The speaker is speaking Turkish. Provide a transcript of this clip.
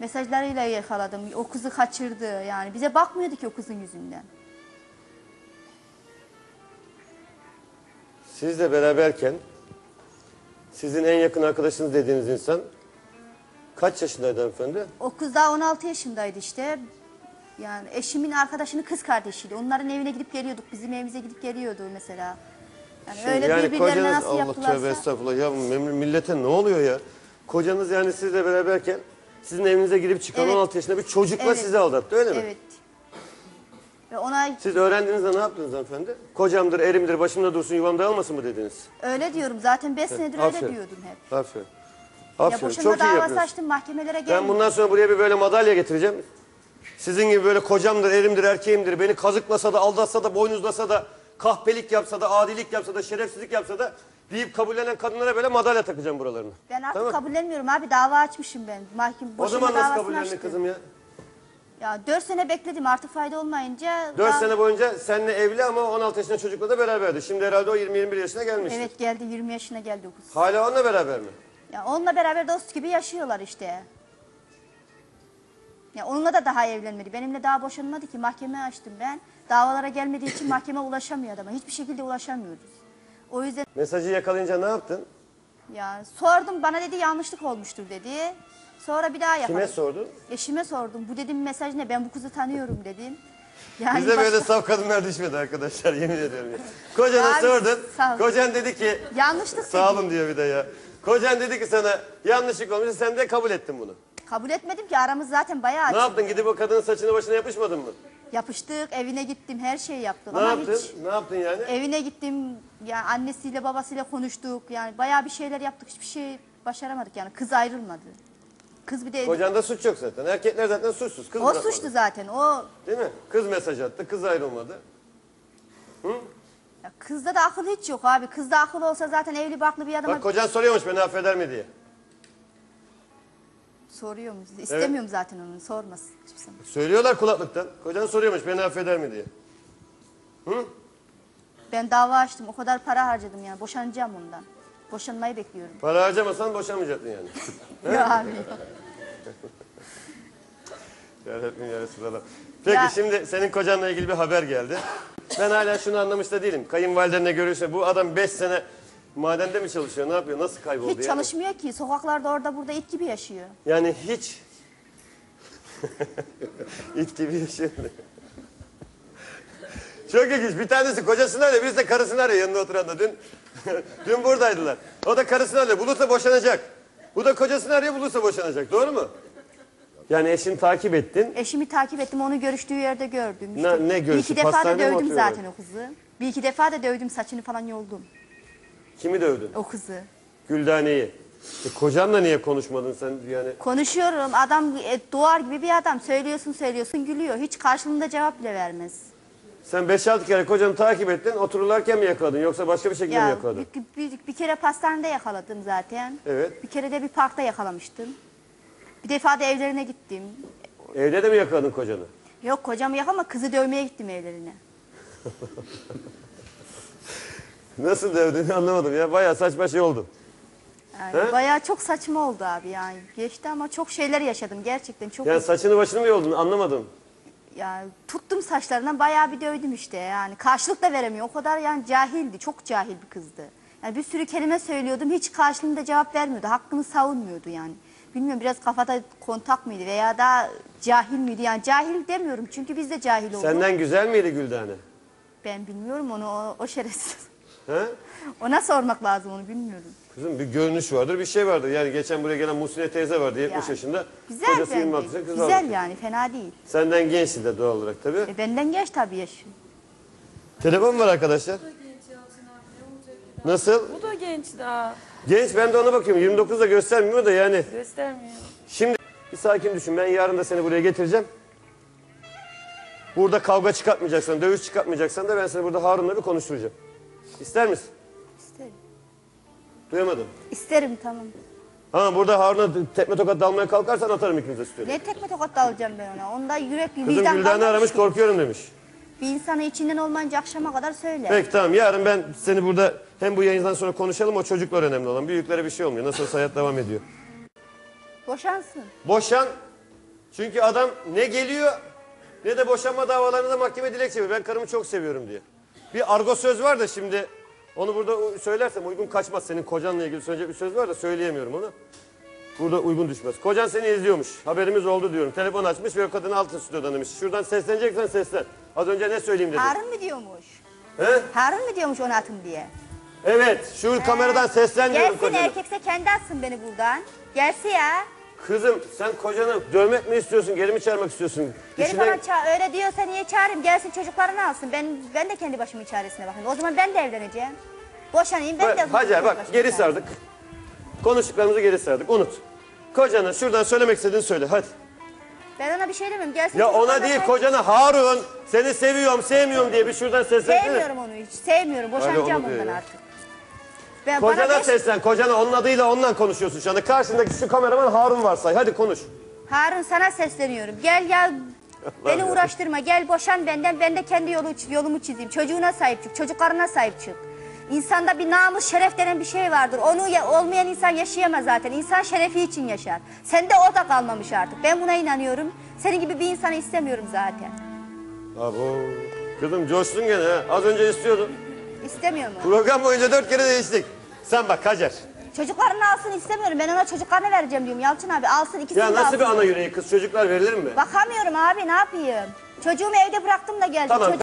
Mesajlarıyla yakaladım. O kızı kaçırdı yani. Bize bakmıyordu ki o kızın yüzünden. Sizle beraberken sizin en yakın arkadaşınız dediğiniz insan kaç yaşındaydı hanımefendi? O kız daha 16 yaşındaydı işte. Yani eşimin arkadaşının kız kardeşiydi. Onların evine gidip geliyorduk. Bizim evimize gidip geliyordu mesela. Yani Şimdi öyle yani birbirlerine kocanız nasıl Allah yaptılarsa. tövbe estağfurullah ya mem- millete ne oluyor ya? Kocanız yani sizle beraberken sizin evinize girip çıkan Evet. 16 yaşında bir çocukla Evet. sizi aldattı öyle mi? Evet. Ve ona Siz öğrendiğinizde ne yaptınız hanımefendi? Kocamdır, erimdir, başımda dursun, yuvamda almasın mı dediniz? öyle diyorum. Zaten 5 senedir öyle aferin. diyordum hep. Aferin. Ya Aferin. boşanma Çok iyi davası açtım mahkemelere geldim. Ben bundan sonra buraya bir böyle madalya getireceğim. Sizin gibi böyle kocamdır, erimdir, erkeğimdir. Beni kazıklasa da, aldatsa da, boynuzlasa da, kahpelik yapsa da, adilik yapsa da, şerefsizlik yapsa da deyip kabullenen kadınlara böyle madalya takacağım buralarına. Ben artık Tamam. kabullenmiyorum abi. Dava açmışım ben. Mahkeme O boşanma zaman nasıl davasını kabullendin açtım. kızım ya? Ya 4 sene bekledim artık fayda olmayınca. 4 daha- sene boyunca seninle evli ama 16 yaşında çocukla da beraberdi. Şimdi herhalde o 20-21 yaşına gelmiştir. Evet geldi 20 yaşına geldi o kız. Hala onunla beraber mi? Ya onunla beraber dost gibi yaşıyorlar işte. Ya onunla da daha evlenmedi. Benimle daha boşanmadı ki mahkeme açtım ben. Davalara gelmediği için mahkeme ulaşamıyor adama. Hiçbir şekilde ulaşamıyoruz. O yüzden Mesajı yakalayınca ne yaptın? ya sordum bana dedi yanlışlık olmuştur dedi. Sonra bir daha yapalım. Kime sordun? Eşime sordum. Bu dedim mesaj ne? Ben bu kızı tanıyorum dedim. Yani Bize böyle başka- saf kadınlar düşmedi arkadaşlar yemin ediyorum ya. Kocana Abi, sordun. sağ ol. Kocan dedi ki yanlışlık sağ dedi. olun diyor bir de ya. Kocan dedi ki sana yanlışlık olmuş sen de kabul ettin bunu. Kabul etmedim ki aramız zaten bayağı Ne açık. yaptın gidip o kadının saçına başına yapışmadın mı? Yapıştık, evine gittim, her şeyi yaptık. Ne Ama yaptın? hiç Ne yaptın yani? evine gittim, yani annesiyle babasıyla konuştuk. Yani bayağı bir şeyler yaptık, hiçbir şey başaramadık yani. Kız ayrılmadı. Kız bir de Kocanda suç yok zaten. Erkekler zaten suçsuz. Kız o bırakmadı. suçlu zaten. O Değil mi? Kız mesaj attı. Kız ayrılmadı. ya kızda da akıl hiç yok abi. Kızda akıl olsa zaten evli barklı bir adama Bak kocan soruyormuş beni affeder mi diye. Soruyorum. İstemiyorum zaten onu. Sormasın. Söylüyorlar kulaklıktan. Kocan soruyormuş beni affeder mi diye. Ben dava açtım. O kadar para harcadım yani. Boşanacağım ondan. Boşanmayı bekliyorum. Para harcamasan boşamayacaktın yani. ya abi. Yarabbim ya Resulallah. Peki Ya- şimdi senin kocanla ilgili bir haber geldi. Ben hala şunu anlamış da değilim. Kayınvalidenle görüşme. Bu adam 5 sene madende mi çalışıyor? Ne yapıyor? Nasıl kayboldu Hiç yani? çalışmıyor ki. Sokaklarda orada burada it gibi yaşıyor. Yani hiç... İt gibi yaşıyor. Çok ilginç. Bir tanesi kocasını arıyor, birisi de karısını arıyor yanında oturan da. Dün, dün buradaydılar. O da karısını arıyor. Bulursa boşanacak. Bu da kocasını arıyor, bulursa boşanacak. Doğru mu? Yani eşini takip ettin. Eşimi takip ettim. Onu görüştüğü yerde gördüm. Ne- ne Bir görüştü? iki defa da mi dövdüm zaten o kızı. Bir iki defa da dövdüm. Saçını falan yoldum. Kimi dövdün? O kızı. Güldane'yi. E, kocanla niye konuşmadın sen yani? Konuşuyorum. Adam e, doğar gibi bir adam. Söylüyorsun söylüyorsun gülüyor. Hiç karşılığında cevap bile vermez. Sen 5-6 kere kocanı takip ettin, otururlarken mi yakaladın yoksa başka bir şekilde mi Ya yakaladın? bir, bir, bir kere pastanede yakaladım zaten. Evet. Bir kere de bir parkta yakalamıştım. Bir defa da evlerine gittim. Evde de mi yakaladın kocanı? Yok kocamı yakalama kızı dövmeye gittim evlerine. Nasıl dövdüğünü anlamadım ya. Bayağı saçma şey oldu. Yani He? bayağı çok saçma oldu abi yani. Geçti ama çok şeyler yaşadım gerçekten çok. Yani saçını başını mı yoldun anlamadım. Ya tuttum saçlarından bayağı bir dövdüm işte yani. Karşılık da veremiyor. O kadar yani cahildi. Çok cahil bir kızdı. Yani bir sürü kelime söylüyordum. Hiç karşılığında cevap vermiyordu. Hakkını savunmuyordu yani. Bilmiyorum biraz kafada kontak mıydı veya da cahil miydi? Yani cahil demiyorum çünkü biz de cahil olduk. Senden güzel miydi Güldane? Ben bilmiyorum onu o, o şerefsiz. He? Ona sormak lazım onu bilmiyorum. Kızım bir görünüş vardır, bir şey vardır. Yani geçen buraya gelen Musine teyze vardı 70 Yani. yaşında. Güzel Kocası bence. 26 yaşında kız Güzel almış. yani fena değil. Senden gençti de doğal olarak tabii. E, benden geç tabii yaş. Telefon var arkadaşlar. Nasıl? Bu da genç daha. Genç ben de ona bakıyorum. 29 da göstermiyor da yani. Göstermiyor. Şimdi bir sakin düşün. Ben yarın da seni buraya getireceğim. Burada kavga çıkartmayacaksan, dövüş çıkartmayacaksan da ben seni burada Harun'la bir konuşturacağım. İster misin? İsterim. Duyamadım. İsterim tamam. Ha burada Harun'a tekme tokat dalmaya kalkarsan atarım ikinize stüdyoda. Ne tekme tokat da alacağım ben ona. Onda yürek Kızım vicdan Gülden'i kalmamış aramış ki. korkuyorum demiş. Bir insanı içinden olmayınca akşama kadar söyler. Peki tamam yarın ben seni burada hem bu yayından sonra konuşalım o çocuklar önemli olan. Büyüklere bir şey olmuyor. Nasıl olsa hayat devam ediyor. Boşansın. Boşan Çünkü adam ne geliyor ne de boşanma davalarında mahkeme dilekçe veriyor. Ben karımı çok seviyorum diye. Bir argo söz var da şimdi onu burada söylersem uygun kaçmaz. Senin kocanla ilgili söyleyecek bir söz var da söyleyemiyorum onu. Burada uygun düşmez. Kocan seni izliyormuş. Haberimiz oldu diyorum. Telefon açmış ve o kadını altın stüdyodan demiş. Şuradan sesleneceksen seslen. Az önce ne söyleyeyim dedim. Harun mu diyormuş? He? Harun mu diyormuş onu atın diye? Evet. Şu kameradan seslen diyorum Gelsin kocana. erkekse kendi atsın beni buradan. Gelsin ya. Kızım sen kocanı dövmek mi istiyorsun? Geri mi çağırmak istiyorsun? Geri İşine- falan ça- öyle diyorsa niye çağırayım? Gelsin çocuklarını alsın. Ben ben de kendi başımın çaresine bakayım. O zaman ben de evleneceğim. Boşanayım ben de. Bak, Hacer bak geri sardık. Konuştuklarımızı geri sardık. Unut. Kocana şuradan söylemek istediğini söyle hadi. Ben ona bir şey demiyorum. Gelsin Ya ona çocuklarına değil kocana Harun seni seviyorum sevmiyorum diye bir şuradan seslensene. Sevmiyorum onu hiç. Sevmiyorum. Boşanacağım onu diyor ondan ya. artık. Ben Kocana beş- seslen kocana onun adıyla ondan konuşuyorsun şu anda. Karşındaki şu kameraman Harun varsay hadi konuş. Harun sana sesleniyorum. Gel gel. Beni ya. uğraştırma. Gel boşan benden. Ben de kendi yolu, yolumu çizeyim. Çocuğuna sahip çık. Çocuklarına sahip çık. İnsanda bir namus, şeref denen bir şey vardır. Onu ya- olmayan insan yaşayamaz zaten. İnsan şerefi için yaşar. Sende o da kalmamış artık. Ben buna inanıyorum. Senin gibi bir insanı istemiyorum zaten. Abo. Kızım coştun gene ha. Az önce istiyordun. İstemiyorum onu. Program boyunca dört kere değiştik. Sen bak Hacer. Çocuklarını alsın istemiyorum. Ben ona çocuklarını vereceğim diyorum. Yalçın abi alsın ikisini Ya de nasıl alsın. bir ana yüreği kız çocuklar verilir mi? Bakamıyorum abi ne yapayım? Çocuğumu evde bıraktım da geldim. Tamam. Çocuğum-